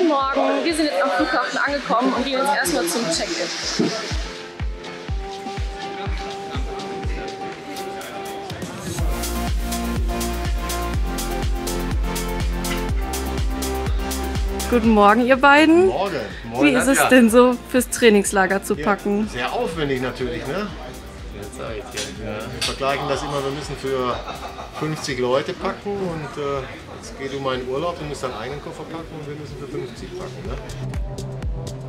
Guten Morgen, wir sind jetzt am Flughafen angekommen und gehen jetzt erstmal zum Check-in. Guten Morgen, ihr beiden. Morgen. Morgen. Wie ist es denn so, fürs Trainingslager zu packen? Sehr aufwendig natürlich, ne? Wir vergleichen das immer, wir müssen für 50 Leute packen und äh, es geht um einen Urlaub, du musst deinen eigenen Koffer packen und wir müssen für 50 packen. Ne?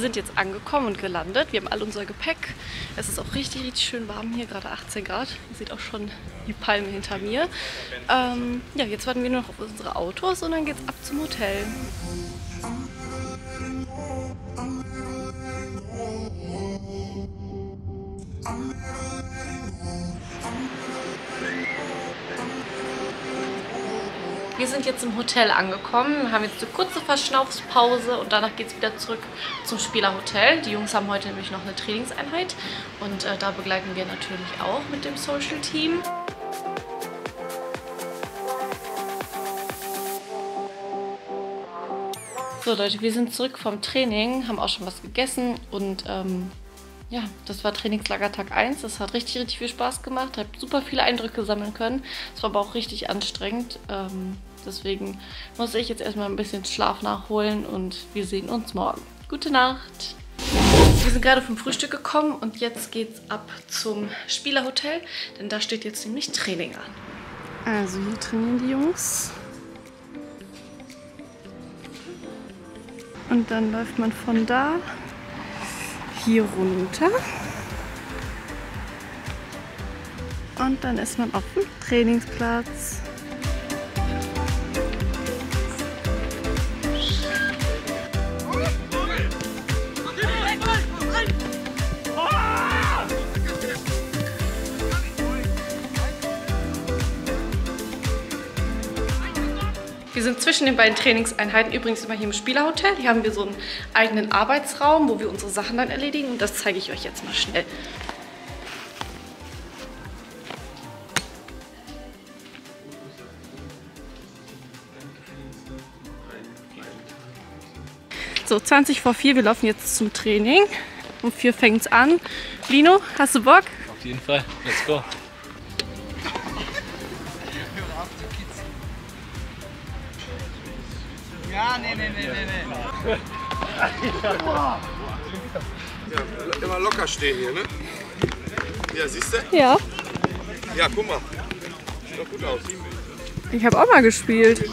Wir sind jetzt angekommen und gelandet. Wir haben all unser Gepäck. Es ist auch richtig, richtig schön warm hier, gerade 18 Grad. Ihr seht auch schon die Palme hinter mir. Ähm, ja, jetzt warten wir nur noch auf unsere Autos und dann geht's ab zum Hotel. Sind jetzt im Hotel angekommen, wir haben jetzt eine kurze Verschnaufspause und danach geht es wieder zurück zum Spielerhotel. Die Jungs haben heute nämlich noch eine Trainingseinheit und äh, da begleiten wir natürlich auch mit dem Social Team. So Leute, wir sind zurück vom Training, haben auch schon was gegessen und ähm, ja, das war Trainingslager Tag 1. Das hat richtig, richtig viel Spaß gemacht. Habe super viele Eindrücke sammeln können. Es war aber auch richtig anstrengend. Ähm, Deswegen muss ich jetzt erstmal ein bisschen Schlaf nachholen und wir sehen uns morgen. Gute Nacht! Wir sind gerade vom Frühstück gekommen und jetzt geht's ab zum Spielerhotel, denn da steht jetzt nämlich Training an. Also hier trainieren die Jungs. Und dann läuft man von da hier runter. Und dann ist man auf dem Trainingsplatz. Wir sind zwischen den beiden Trainingseinheiten übrigens immer hier im Spielerhotel. Hier haben wir so einen eigenen Arbeitsraum, wo wir unsere Sachen dann erledigen. Und das zeige ich euch jetzt mal schnell. So, 20 vor 4, wir laufen jetzt zum Training. Um 4 fängt es an. Lino, hast du Bock? Auf jeden Fall, let's go. Ja, nee, nee, nee, nee, nee. Ja, immer locker stehen hier, ne? Ja, siehst du? Ja. Ja, guck mal. Sieht doch gut aus. Ich habe auch mal gespielt.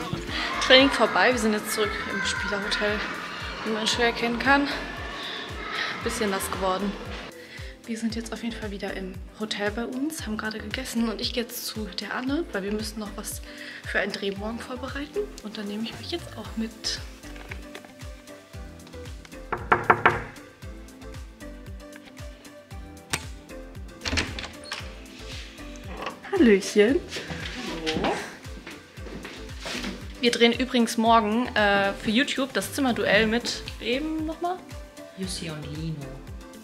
Training vorbei, wir sind jetzt zurück im Spielerhotel, wie man schwer erkennen kann. Bisschen nass geworden. Wir sind jetzt auf jeden Fall wieder im Hotel bei uns, haben gerade gegessen und ich gehe jetzt zu der Anne, weil wir müssen noch was für einen Dreh morgen vorbereiten. Und dann nehme ich mich jetzt auch mit. Hallöchen. Wir drehen übrigens morgen äh, für YouTube das Zimmerduell mit wem nochmal? Jussi und Lino.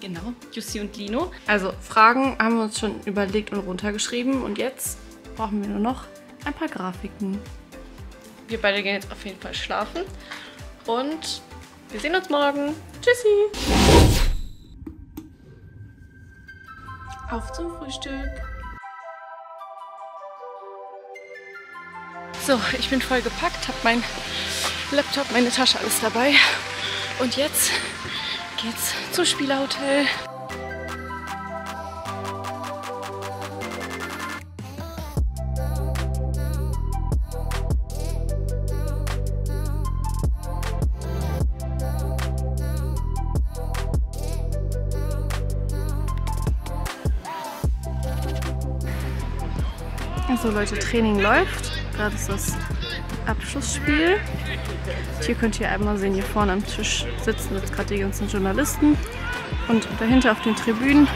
Genau, Jussi und Lino. Also Fragen haben wir uns schon überlegt und runtergeschrieben und jetzt brauchen wir nur noch ein paar Grafiken. Wir beide gehen jetzt auf jeden Fall schlafen und wir sehen uns morgen. Tschüssi! Auf zum Frühstück. So, ich bin voll gepackt, habe mein Laptop, meine Tasche, alles dabei. Und jetzt geht's zum Spielerhotel. Also Leute, Training läuft. Gerade ist das Abschlussspiel. Hier könnt ihr einmal sehen, hier vorne am Tisch sitzen jetzt gerade die ganzen Journalisten. Und dahinter auf den Tribünen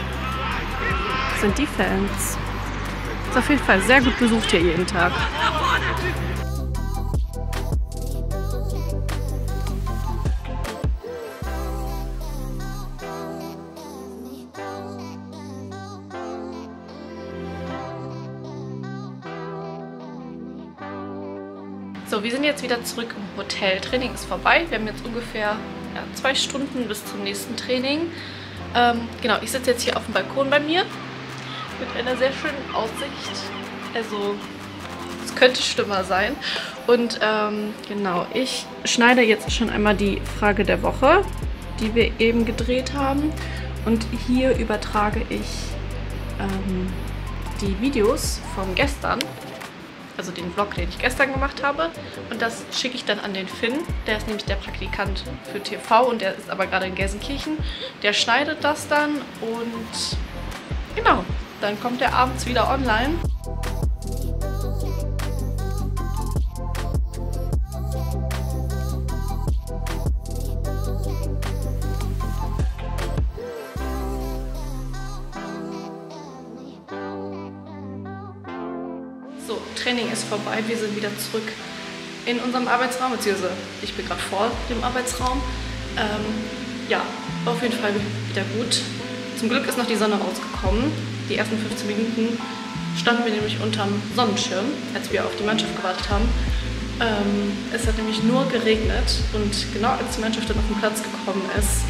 sind die Fans. Ist auf jeden Fall sehr gut besucht hier jeden Tag. Wir sind jetzt wieder zurück im Hotel. Training ist vorbei. Wir haben jetzt ungefähr ja, zwei Stunden bis zum nächsten Training. Ähm, genau, ich sitze jetzt hier auf dem Balkon bei mir mit einer sehr schönen Aussicht. Also, es könnte schlimmer sein. Und ähm, genau, ich schneide jetzt schon einmal die Frage der Woche, die wir eben gedreht haben. Und hier übertrage ich ähm, die Videos von gestern also den Vlog, den ich gestern gemacht habe. Und das schicke ich dann an den Finn. Der ist nämlich der Praktikant für TV und der ist aber gerade in Gelsenkirchen. Der schneidet das dann und genau, dann kommt der abends wieder online. Vorbei. Wir sind wieder zurück in unserem Arbeitsraum, beziehungsweise ich bin gerade vor dem Arbeitsraum. Ähm, ja, auf jeden Fall wieder gut. Zum Glück ist noch die Sonne rausgekommen. Die ersten 15 Minuten standen wir nämlich unterm Sonnenschirm, als wir auf die Mannschaft gewartet haben. Ähm, es hat nämlich nur geregnet und genau als die Mannschaft dann auf den Platz gekommen ist,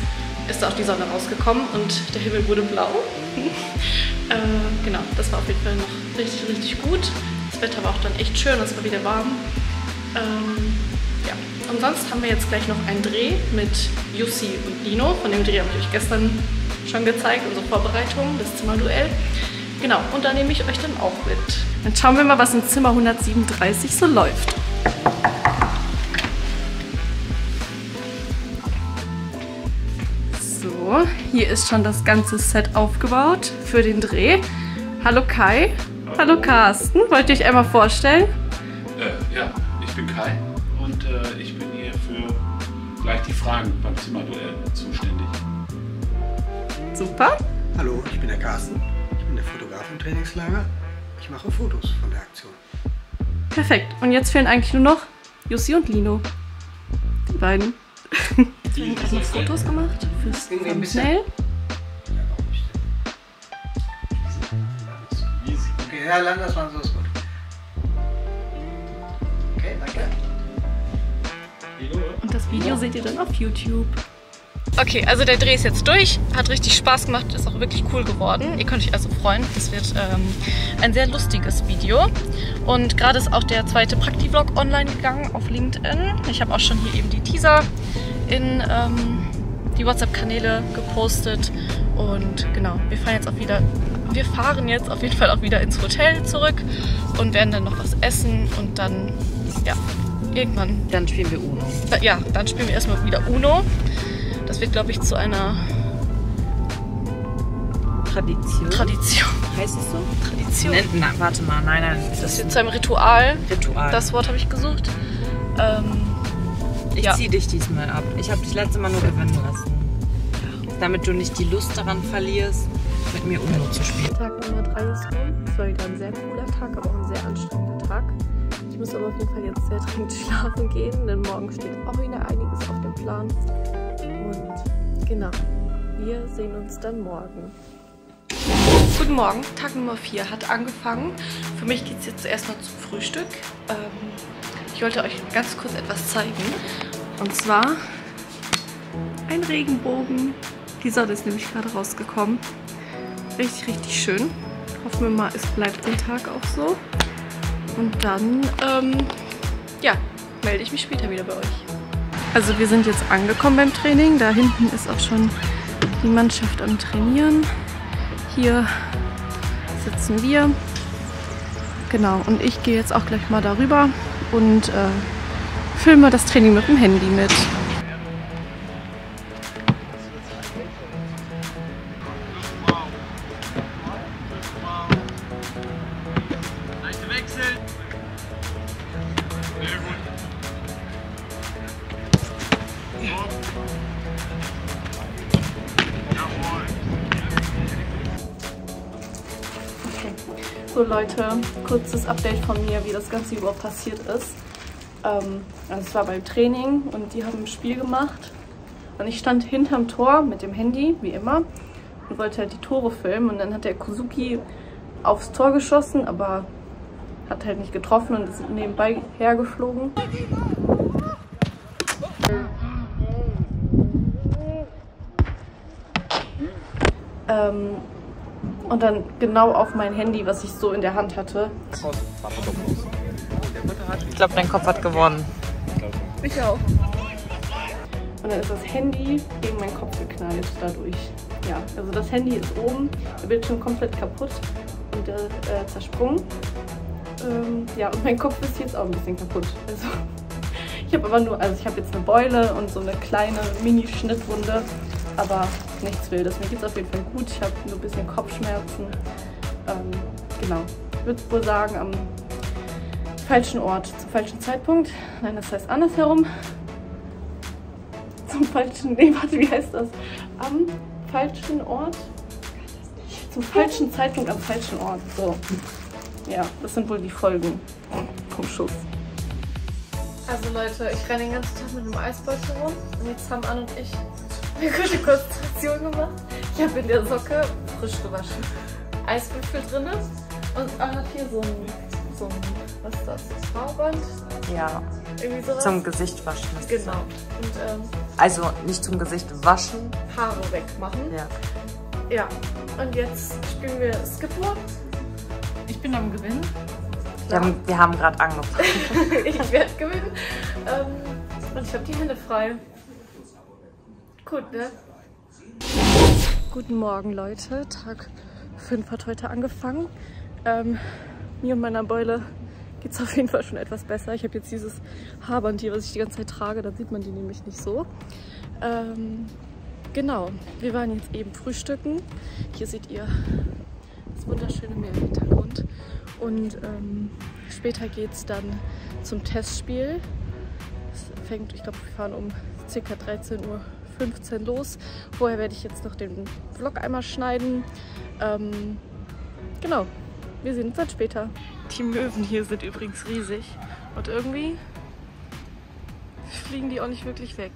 ist auch die Sonne rausgekommen und der Himmel wurde blau. äh, genau, das war auf jeden Fall noch richtig, richtig gut. Das Wetter war auch dann echt schön, es war wieder warm. Ähm, ja. Und sonst haben wir jetzt gleich noch einen Dreh mit Jussi und Lino. Von dem Dreh habe ich euch gestern schon gezeigt, unsere Vorbereitung, das Zimmerduell. Genau, und da nehme ich euch dann auch mit. Dann schauen wir mal, was im Zimmer 137 so läuft. So, hier ist schon das ganze Set aufgebaut für den Dreh. Hallo Kai. Hallo Carsten, wollt ihr euch einmal vorstellen? Äh, ja, ich bin Kai und äh, ich bin hier für gleich die Fragen beim Zimmerduell zuständig. Super. Hallo, ich bin der Carsten. Ich bin der Fotograf im Trainingslager. Ich mache Fotos von der Aktion. Perfekt. Und jetzt fehlen eigentlich nur noch Jussi und Lino. Die beiden. Die haben noch Fotos gemacht fürs Thumbnail. Ja, Landesmann, so ist gut. Okay, danke. Und das Video seht ihr dann auf YouTube. Okay, also der Dreh ist jetzt durch. Hat richtig Spaß gemacht, ist auch wirklich cool geworden. Ihr könnt euch also freuen. Es wird ähm, ein sehr lustiges Video. Und gerade ist auch der zweite Prakti-Vlog online gegangen auf LinkedIn. Ich habe auch schon hier eben die Teaser in ähm, die WhatsApp-Kanäle gepostet. Und genau, wir fahren jetzt auch wieder wir fahren jetzt auf jeden Fall auch wieder ins Hotel zurück und werden dann noch was essen und dann, ja, irgendwann. Dann spielen wir Uno. Ja, dann spielen wir erstmal wieder Uno. Das wird, glaube ich, zu einer Tradition. Tradition. Heißt es so? Tradition. Nein, na, warte mal, nein, nein. Das wird zu einem Ritual. Ritual. Das Wort habe ich gesucht. Ähm, ich ja. ziehe dich diesmal ab. Ich habe dich letztes Mal nur gewinnen lassen. Damit du nicht die Lust daran verlierst, mit mir Uno zu spielen. Tag Nummer 3 ist rum. Es war wieder ein sehr cooler Tag, aber auch ein sehr anstrengender Tag. Ich muss aber auf jeden Fall jetzt sehr dringend schlafen gehen, denn morgen steht auch wieder einiges auf dem Plan. Und genau, wir sehen uns dann morgen. Guten Morgen, Tag Nummer 4 hat angefangen. Für mich geht es jetzt zuerst mal zum Frühstück. Ähm, ich wollte euch ganz kurz etwas zeigen. Und zwar ein Regenbogen. Die Sonne ist nämlich gerade rausgekommen. Richtig, richtig schön. Hoffen wir mal, es bleibt den Tag auch so. Und dann, ähm, ja, melde ich mich später wieder bei euch. Also wir sind jetzt angekommen beim Training. Da hinten ist auch schon die Mannschaft am Trainieren. Hier sitzen wir. Genau, und ich gehe jetzt auch gleich mal darüber und äh, filme das Training mit dem Handy mit. So Leute, kurzes Update von mir, wie das Ganze überhaupt passiert ist. Ähm, also es war beim Training und die haben ein Spiel gemacht. Und ich stand hinterm Tor mit dem Handy, wie immer, und wollte halt die Tore filmen. Und dann hat der Kozuki aufs Tor geschossen, aber hat halt nicht getroffen und ist nebenbei hergeflogen. Ähm, und dann genau auf mein Handy, was ich so in der Hand hatte. Ich glaube, dein Kopf hat gewonnen. Ich auch. Und dann ist das Handy gegen meinen Kopf geknallt dadurch. Ja, also das Handy ist oben, der Bildschirm komplett kaputt und äh, zersprungen. Ähm, ja, und mein Kopf ist jetzt auch ein bisschen kaputt. Also ich habe aber nur, also ich habe jetzt eine Beule und so eine kleine Mini-Schnittwunde, aber nichts Wildes. Mir geht es auf jeden Fall gut. Ich habe nur ein bisschen Kopfschmerzen. Ähm, genau. Ich würde wohl sagen, am falschen Ort, zum falschen Zeitpunkt. Nein, das heißt andersherum. Zum falschen, nee, warte, wie heißt das? Am falschen Ort? Zum falschen Zeitpunkt am falschen Ort. So. Ja, das sind wohl die Folgen vom Schuss. Also Leute, ich renne den ganzen Tag mit einem Eisbeutel rum und jetzt haben Anne und ich eine gute Konzentration gemacht. Ich habe in der Socke frisch gewaschen. Eiswürfel drin und Anne hat hier so ein, so ein, was ist das, Haarband? Ja, Irgendwie sowas. zum Gesicht waschen. das. Genau. Und ähm, Also nicht zum Gesicht waschen. Haare wegmachen. Ja. Ja. Und jetzt spielen wir Skipper. Ich bin am Gewinnen. Wir haben, wir haben gerade angefangen. ich werde gewinnen. Ähm, und ich habe die Hände frei. Gut, ne? Guten Morgen, Leute. Tag 5 hat heute angefangen. Ähm, mir und meiner Beule geht es auf jeden Fall schon etwas besser. Ich habe jetzt dieses Haarband hier, was ich die ganze Zeit trage. Da sieht man die nämlich nicht so. Ähm, genau, wir waren jetzt eben frühstücken. Hier seht ihr das wunderschöne Meer im Hintergrund. Und ähm, später geht es dann zum Testspiel. Es fängt, ich glaube, wir fahren um ca. 13.15 Uhr los. Vorher werde ich jetzt noch den Vlog einmal schneiden. Ähm, genau, wir sehen uns dann später. Die Möwen hier sind übrigens riesig. Und irgendwie fliegen die auch nicht wirklich weg.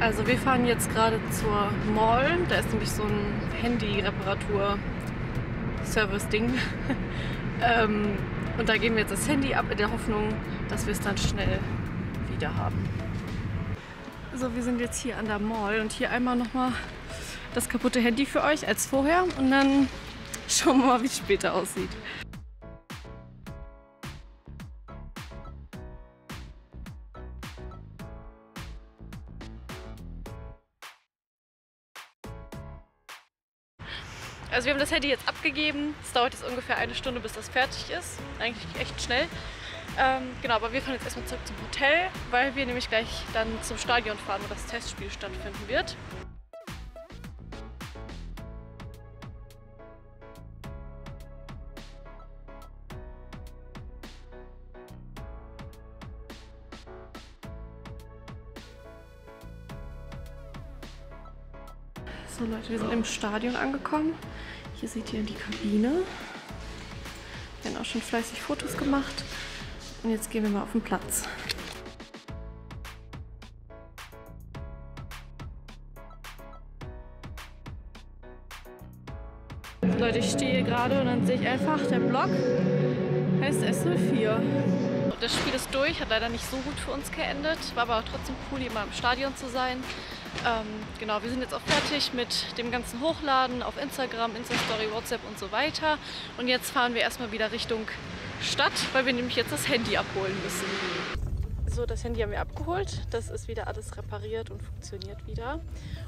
Also wir fahren jetzt gerade zur Mall. Da ist nämlich so ein Handy-Reparatur-Service-Ding. ähm, und da geben wir jetzt das Handy ab in der Hoffnung, dass wir es dann schnell wieder haben. So, wir sind jetzt hier an der Mall und hier einmal nochmal das kaputte Handy für euch als vorher und dann schauen wir mal, wie es später aussieht. Also wir haben das Handy jetzt abgegeben. Es dauert jetzt ungefähr eine Stunde, bis das fertig ist. Eigentlich echt schnell. Ähm, genau, aber wir fahren jetzt erstmal zurück zum Hotel, weil wir nämlich gleich dann zum Stadion fahren, wo das Testspiel stattfinden wird. So Leute, wir sind im Stadion angekommen. Hier seht ihr die Kabine. Wir haben auch schon fleißig Fotos gemacht. Und jetzt gehen wir mal auf den Platz. Leute, ich stehe gerade und dann sehe ich einfach, der Block heißt S04. Das Spiel ist durch, hat leider nicht so gut für uns geendet. War aber trotzdem cool, hier mal im Stadion zu sein. Ähm, genau, wir sind jetzt auch fertig mit dem ganzen Hochladen auf Instagram, Insta-Story, WhatsApp und so weiter. Und jetzt fahren wir erstmal wieder Richtung Stadt, weil wir nämlich jetzt das Handy abholen müssen. So, das Handy haben wir abgeholt. Das ist wieder alles repariert und funktioniert wieder.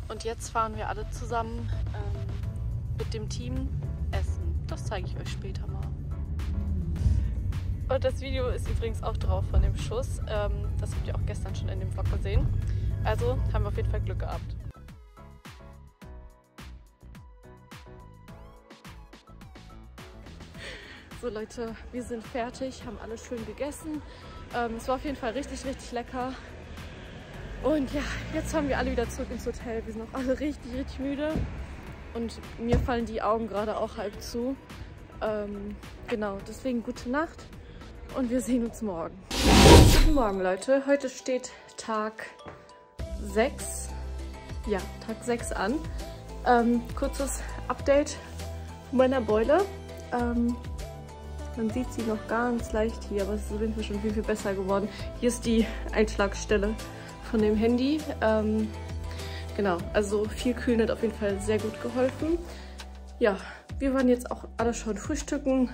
Und jetzt fahren wir alle zusammen ähm, mit dem Team essen. Das zeige ich euch später mal. Und das Video ist übrigens auch drauf von dem Schuss. Ähm, das habt ihr auch gestern schon in dem Vlog gesehen. Also haben wir auf jeden Fall Glück gehabt. So Leute, wir sind fertig, haben alles schön gegessen. Ähm, es war auf jeden Fall richtig, richtig lecker. Und ja, jetzt fahren wir alle wieder zurück ins Hotel. Wir sind auch alle richtig, richtig müde. Und mir fallen die Augen gerade auch halb zu. Ähm, genau, deswegen gute Nacht und wir sehen uns morgen. Guten Morgen Leute, heute steht Tag 6. Ja, Tag 6 an. Ähm, kurzes Update meiner Beule. Ähm, Man sieht sie noch ganz leicht hier, aber es ist auf jeden Fall schon viel, viel besser geworden. Hier ist die Einschlagstelle von dem Handy. Ähm, genau, also viel Kühlen hat auf jeden Fall sehr gut geholfen. Ja, wir waren jetzt auch alle schon frühstücken,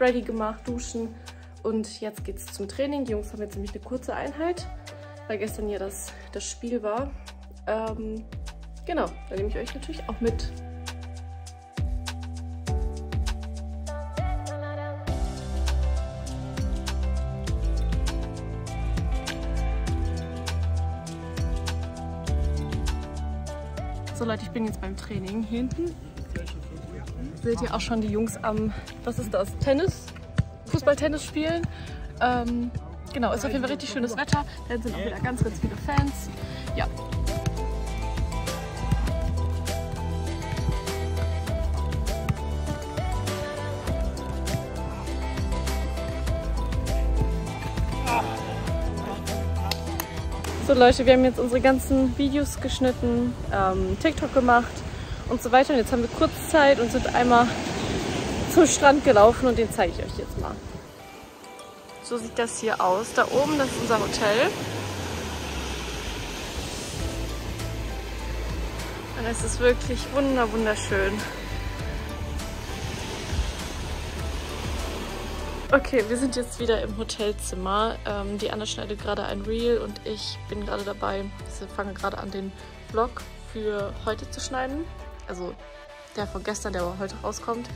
ready gemacht, duschen und jetzt geht es zum Training. Die Jungs haben jetzt nämlich eine kurze Einheit, weil gestern ja das, das Spiel war. Ähm, genau, da nehme ich euch natürlich auch mit. So Leute, ich bin jetzt beim Training hinten. Seht ihr auch schon die Jungs am, was ist das, Tennis? Fußball-Tennis spielen. Ähm, genau, ist auf jeden Fall richtig schönes Wetter. Da sind auch wieder ganz, ganz viele Fans. So Leute, wir haben jetzt unsere ganzen Videos geschnitten, ähm, TikTok gemacht und so weiter. Und jetzt haben wir kurz Zeit und sind einmal zum Strand gelaufen und den zeige ich euch jetzt mal. So sieht das hier aus. Da oben, das ist unser Hotel. Und es ist wirklich wunder wunderschön. Okay, wir sind jetzt wieder im Hotelzimmer. Ähm, die Anna schneidet gerade ein Reel und ich bin gerade dabei, ich fange gerade an, den Vlog für heute zu schneiden. Also der von gestern, der aber heute rauskommt.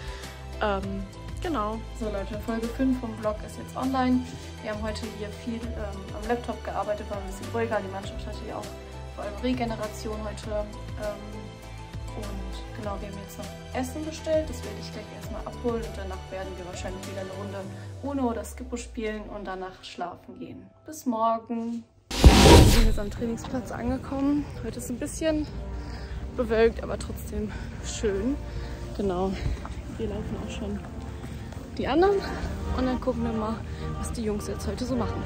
Ähm, genau. So Leute, Folge 5 vom Vlog ist jetzt online. Wir haben heute hier viel ähm, am Laptop gearbeitet, war ein bisschen ruhiger. Die Mannschaft hatte ja auch vor allem Regeneration heute. Ähm, und genau, wir haben jetzt noch Essen bestellt. Das werde ich gleich erstmal abholen und danach werden wir wahrscheinlich wieder eine Runde Uno oder Skippo spielen und danach schlafen gehen. Bis morgen. Wir sind jetzt am Trainingsplatz angekommen. Heute ist ein bisschen bewölkt, aber trotzdem schön. Genau, hier laufen auch schon die anderen. Und dann gucken wir mal, was die Jungs jetzt heute so machen.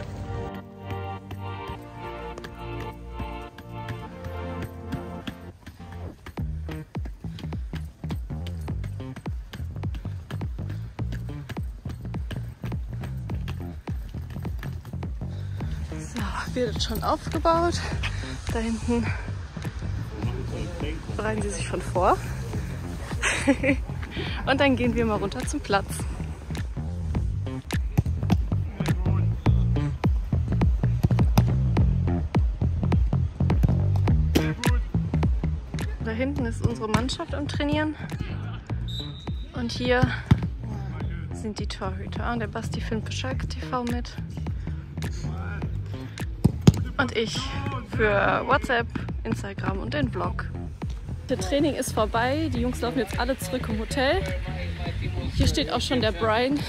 Schon aufgebaut. Da hinten bereiten sie sich schon vor. Und dann gehen wir mal runter zum Platz. Da hinten ist unsere Mannschaft am Trainieren. Und hier sind die Torhüter. Der Basti filmt für Schalke TV mit. Und ich für WhatsApp, Instagram und den Vlog. Der Training ist vorbei. Die Jungs laufen jetzt alle zurück im Hotel. Hier steht auch schon der Brian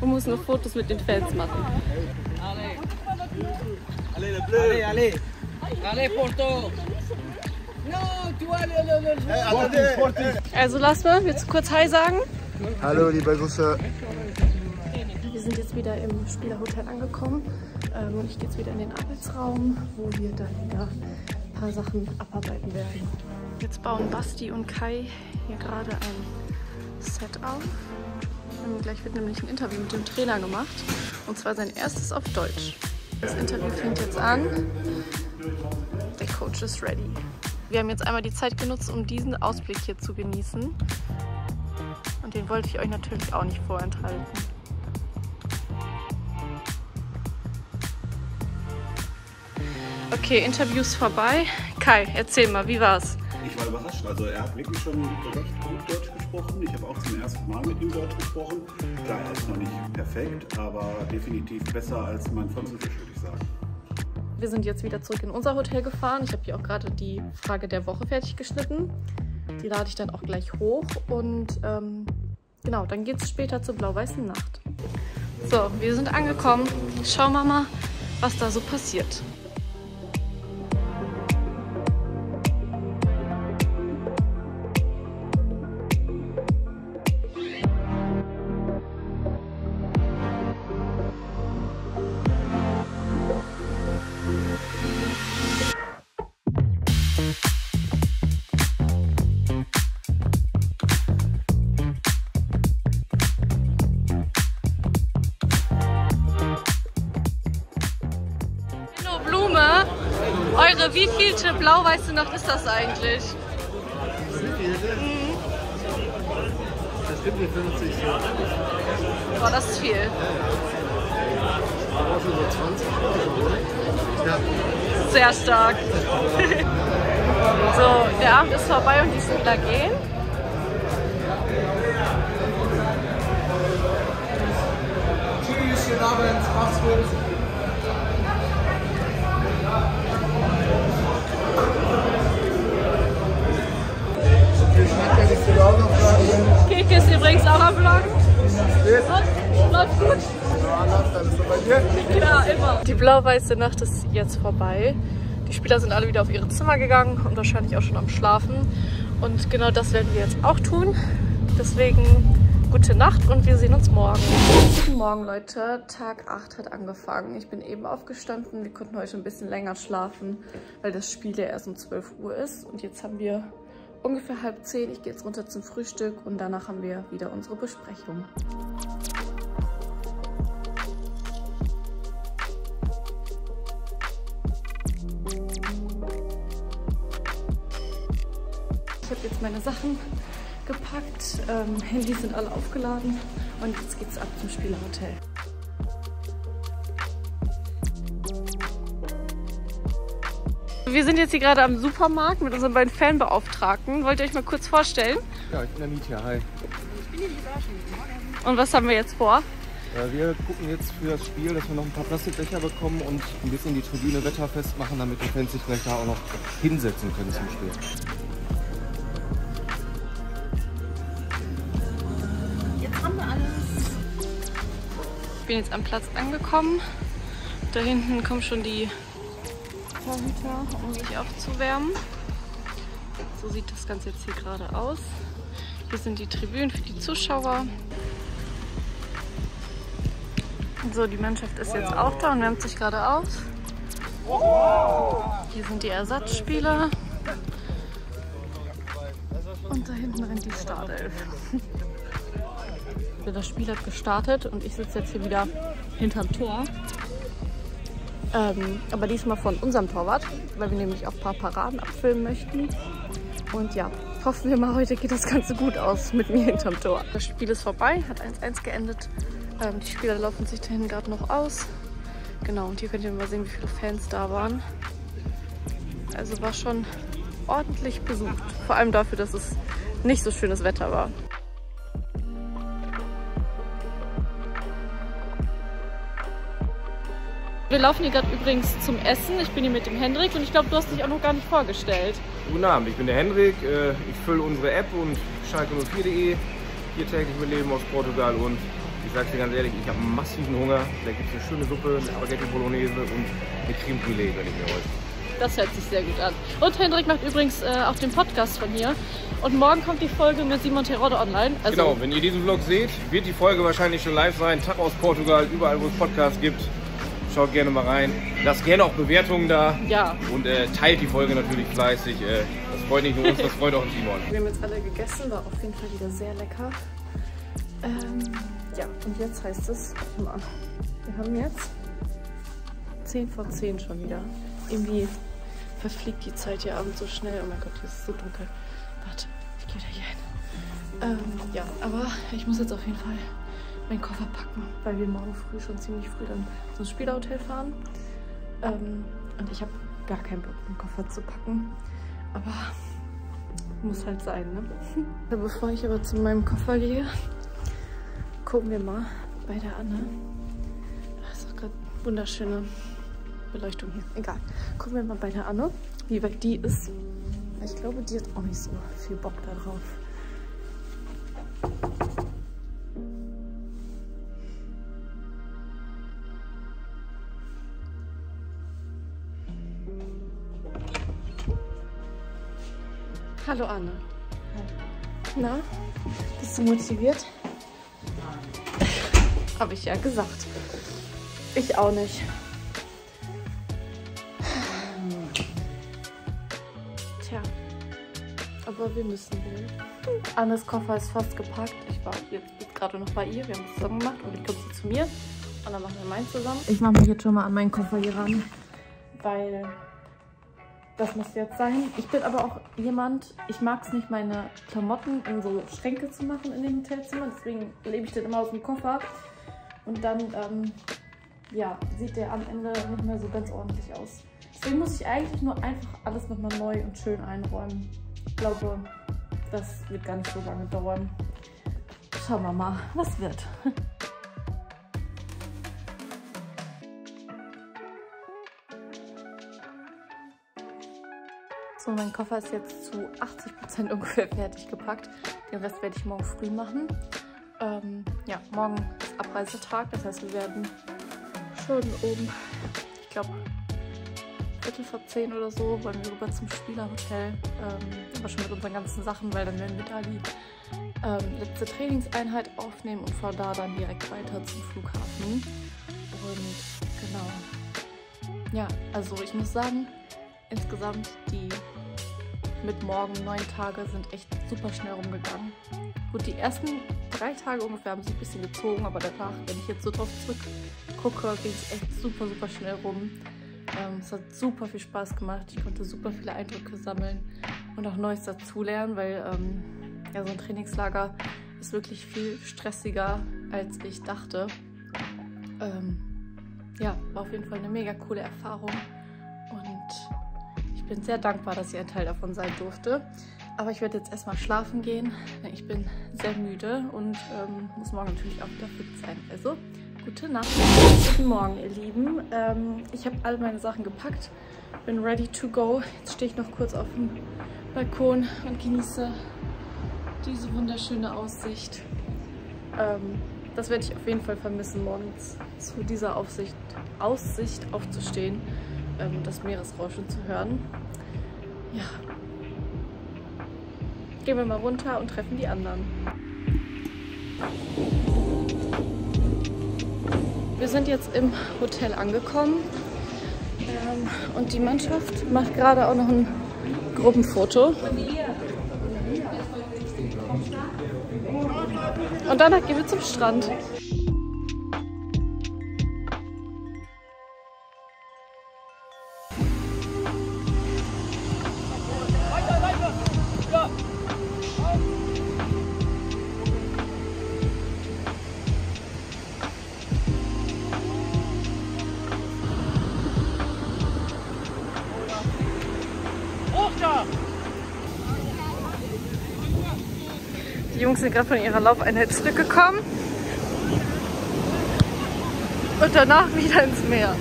und muss nur Fotos mit den Fans machen. Allez, allez. Allez, Porto. No, tu allez, Also lass mal, willst du kurz Hi sagen? Hallo, liebe Grüße. Wir sind jetzt wieder im Spielerhotel angekommen ähm, und ich gehe jetzt wieder in den Arbeitsraum, wo wir dann wieder ein paar Sachen abarbeiten werden. Jetzt bauen Basti und Kai hier gerade ein Set auf. Gleich wird nämlich ein Interview mit dem Trainer gemacht und zwar sein erstes auf Deutsch. Das Interview fängt jetzt an. Der Coach ist ready. Wir haben jetzt einmal die Zeit genutzt, um diesen Ausblick hier zu genießen. Und den wollte ich euch natürlich auch nicht vorenthalten. Okay, Interviews vorbei. Kai, erzähl mal, wie war's? Ich war überrascht. Also er hat wirklich schon recht gut Deutsch gesprochen. Ich habe auch zum ersten Mal mit ihm Deutsch gesprochen. Klar, er ist noch nicht perfekt, aber definitiv besser als mein Französisch, würde ich sagen. Wir sind jetzt wieder zurück in unser Hotel gefahren. Ich habe hier auch gerade die Frage der Woche fertig geschnitten. Die lade ich dann auch gleich hoch. Und ähm, genau, dann geht es später zur blau-weißen Nacht. So, wir sind angekommen. Schauen wir mal, was da so passiert. Eure wievielte blau-weiße Nacht ist das eigentlich? Mhm. Bestimmt die 50. Boah, das ist viel. Aber schon so 20 oder so, oder? Ja. Sehr stark. so, der Abend ist vorbei und die Schüler gehen. Keke ist übrigens auch am Vloggen. Und läuft gut. Ja, immer. Die blau-weiße Nacht ist jetzt vorbei. Die Spieler sind alle wieder auf ihre Zimmer gegangen und wahrscheinlich auch schon am Schlafen. Und genau das werden wir jetzt auch tun. Deswegen gute Nacht und wir sehen uns morgen. Guten Morgen, Leute. Tag 8 hat angefangen. Ich bin eben aufgestanden. Wir konnten heute ein bisschen länger schlafen, weil das Spiel ja erst um 12 Uhr ist. Und jetzt haben wir ungefähr halb zehn. Ich gehe jetzt runter zum Frühstück und danach haben wir wieder unsere Besprechung. Ich habe jetzt meine Sachen gepackt. Ähm, Handys sind alle aufgeladen und jetzt geht's ab zum Spielerhotel. Wir sind jetzt hier gerade am Supermarkt mit unseren beiden Fanbeauftragten. Wollt ihr euch mal kurz vorstellen? Ja, ich bin der Mietja, hi. Und was haben wir jetzt vor? Äh, wir gucken jetzt für das Spiel, dass wir noch ein paar Plastikbecher bekommen und ein bisschen die Tribüne wetterfest machen, damit die Fans sich vielleicht da auch noch hinsetzen können zum Spiel. Ich bin jetzt am Platz angekommen. Da hinten kommen schon die Torhüter, um sich aufzuwärmen. So sieht das Ganze jetzt hier gerade aus. Hier sind die Tribünen für die Zuschauer. So, die Mannschaft ist jetzt auch da und wärmt sich gerade aus. Hier sind die Ersatzspieler. Und da hinten rennt die Startelf. Das Spiel hat gestartet und ich sitze jetzt hier wieder hinterm Tor. Ähm, aber diesmal von unserem Torwart, weil wir nämlich auch ein paar Paraden abfilmen möchten. Und ja, hoffen wir mal, heute geht das Ganze gut aus mit mir hinterm Tor. Das Spiel ist vorbei, hat 1-1 geendet. Ähm, die Spieler laufen sich da hinten gerade noch aus. Genau, und hier könnt ihr mal sehen, wie viele Fans da waren. Also war schon ordentlich besucht. Vor allem dafür, dass es nicht so schönes Wetter war. Wir laufen hier gerade übrigens zum Essen. Ich bin hier mit dem Hendrik und ich glaube, du hast dich auch noch gar nicht vorgestellt. Guten Abend, ich bin der Hendrik. äh, Ich fülle unsere App und schalke04.de hier täglich mit Leben aus Portugal und ich sag's dir ganz ehrlich, ich habe massiven Hunger. Da gibt es eine schöne Suppe, eine Spaghetti Bolognese und eine Creme Brûlée, wenn ich mir heute. Das hört sich sehr gut an. Und Hendrik macht übrigens äh, auch den Podcast von hier. Und morgen kommt die Folge mit Simon Terodde online. Also, Genau, wenn ihr diesen Vlog seht, wird die Folge wahrscheinlich schon live sein. Tag aus Portugal, überall wo es Podcasts gibt. Schaut gerne mal rein. Lasst gerne auch Bewertungen da. Ja. Und äh, teilt die Folge natürlich fleißig. Äh, das freut nicht nur uns, das freut auch Simon. Wir haben jetzt alle gegessen, war auf jeden Fall wieder sehr lecker. Ähm, ja, und jetzt heißt es, mal, wir haben jetzt 10 vor 10 schon wieder. Irgendwie verfliegt die Zeit hier abends so schnell. Oh mein Gott, hier ist es so dunkel. Warte, ich gehe wieder hier hin. Ähm, ja, aber ich muss jetzt auf jeden Fall meinen Koffer packen, weil wir morgen früh schon ziemlich früh dann zum Spielerhotel fahren. Ähm, und ich habe gar keinen Bock, den Koffer zu packen. Aber muss halt sein, ne? Bevor ich aber zu meinem Koffer gehe, gucken wir mal bei der Anne. Das ist doch gerade wunderschöne Beleuchtung hier. Egal. Gucken wir mal bei der Anne, wie weit die ist. Ich glaube, die hat auch nicht so viel Bock darauf. Hallo Anne. Na, bist du motiviert? Habe ich ja gesagt. Ich auch nicht. Tja, aber wir müssen wohl. Annes Koffer ist fast gepackt. Ich war jetzt gerade noch bei ihr. Wir haben es zusammen gemacht und ich komme sie zu mir. Und dann machen wir meinen zusammen. Ich mache mich jetzt schon mal an meinen Koffer hier ran, weil das muss jetzt sein. Ich bin aber auch jemand, ich mag es nicht, meine Klamotten in so Schränke zu machen in dem Hotelzimmer. Deswegen lebe ich den immer aus dem Koffer. Und dann, ähm, ja, sieht der am Ende nicht mehr so ganz ordentlich aus. Deswegen muss ich eigentlich nur einfach alles nochmal neu und schön einräumen. Ich glaube, das wird gar nicht so lange dauern. Schauen wir mal, was wird. So, mein Koffer ist jetzt zu 80% ungefähr fertig gepackt. Den Rest werde ich morgen früh machen. Ähm, ja, morgen ist Abreisetag, das heißt, wir werden schon um, ich glaube, Viertel vor zehn oder so, wollen wir rüber zum Spielerhotel. Ähm, aber schon mit unseren ganzen Sachen, weil dann werden wir da die ähm, letzte Trainingseinheit aufnehmen und von da dann direkt weiter zum Flughafen. Und genau. Ja, also ich muss sagen, insgesamt die mit morgen neun Tage sind echt super schnell rumgegangen. Gut, die ersten drei Tage ungefähr haben sich ein bisschen gezogen, aber danach, wenn ich jetzt so drauf zurückgucke, ging es echt super, super schnell rum. Ähm, es hat super viel Spaß gemacht. Ich konnte super viele Eindrücke sammeln und auch Neues dazulernen, weil ähm, ja, so ein Trainingslager ist wirklich viel stressiger, als ich dachte. Ähm, ja, war auf jeden Fall eine mega coole Erfahrung bin sehr dankbar, dass ich ein Teil davon sein durfte. Aber ich werde jetzt erstmal schlafen gehen, ich bin sehr müde und ähm, muss morgen natürlich auch wieder fit sein. Also, gute Nacht. Guten Morgen, ihr Lieben. Ähm, ich habe alle meine Sachen gepackt, bin ready to go. Jetzt stehe ich noch kurz auf dem Balkon und genieße diese wunderschöne Aussicht. Ähm, das werde ich auf jeden Fall vermissen, morgens zu dieser Aufsicht, Aussicht aufzustehen ähm, das Meeresrauschen zu hören. Ja. Gehen wir mal runter und treffen die anderen. Wir sind jetzt im Hotel angekommen ähm, und die Mannschaft macht gerade auch noch ein Gruppenfoto. Und danach gehen wir zum Strand. Jungs sind gerade von ihrer Laufeinheit zurückgekommen. Und danach wieder ins Meer.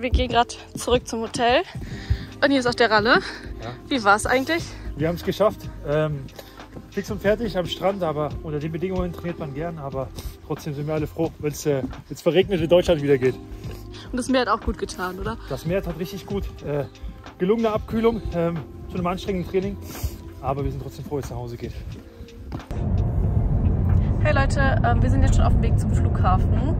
Wir gehen gerade zurück zum Hotel. Und hier ist auch der Ralle. Ja. Wie war es eigentlich? Wir haben es geschafft. Ähm, fix und fertig am Strand, aber unter den Bedingungen trainiert man gern. Aber trotzdem sind wir alle froh, wenn es äh, jetzt verregnet in Deutschland wieder geht. Und das Meer hat auch gut getan, oder? Das Meer hat richtig gut. Äh, gelungene Abkühlung ähm, zu einem anstrengenden Training. Aber wir sind trotzdem froh, dass es nach Hause geht. Hey Leute, ähm, wir sind jetzt schon auf dem Weg zum Flughafen.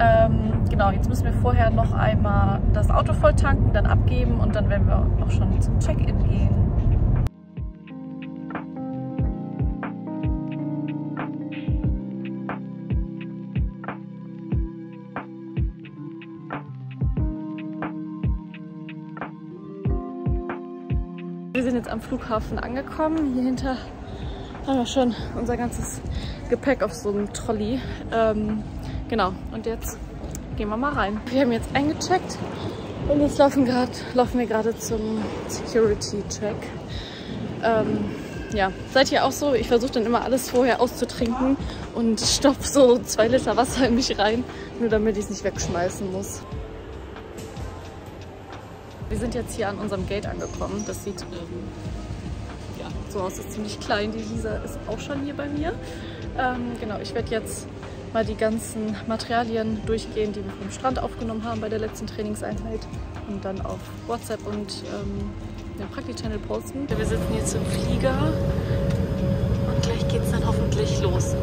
Ähm, genau, jetzt müssen wir vorher noch einmal das Auto voll tanken, dann abgeben und dann werden wir auch schon zum Check-in gehen. Flughafen angekommen. Hier hinter haben wir schon unser ganzes Gepäck auf so einem Trolley. Ähm, genau, und jetzt gehen wir mal rein. Wir haben jetzt eingecheckt und jetzt laufen, grad, laufen wir gerade zum Security-Check. Ähm, ja, seid ihr auch so? Ich versuche dann immer alles vorher auszutrinken und stopfe so zwei Liter Wasser in mich rein, nur damit ich es nicht wegschmeißen muss. Wir sind jetzt hier an unserem Gate angekommen. Das sieht ähm, so aus, ist ziemlich klein. Die Lisa ist auch schon hier bei mir. Ähm, genau, ich werde jetzt mal die ganzen Materialien durchgehen, die wir vom Strand aufgenommen haben bei der letzten Trainingseinheit und dann auf WhatsApp und ähm, den Praktik-Channel posten. Wir sitzen jetzt im Flieger und gleich geht es dann hoffentlich los.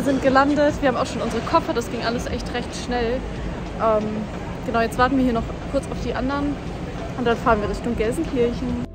Wir sind gelandet. Wir haben auch schon unsere Koffer. Das ging alles echt recht schnell. Ähm, genau, jetzt warten wir hier noch kurz auf die anderen. Und dann fahren wir Richtung Gelsenkirchen.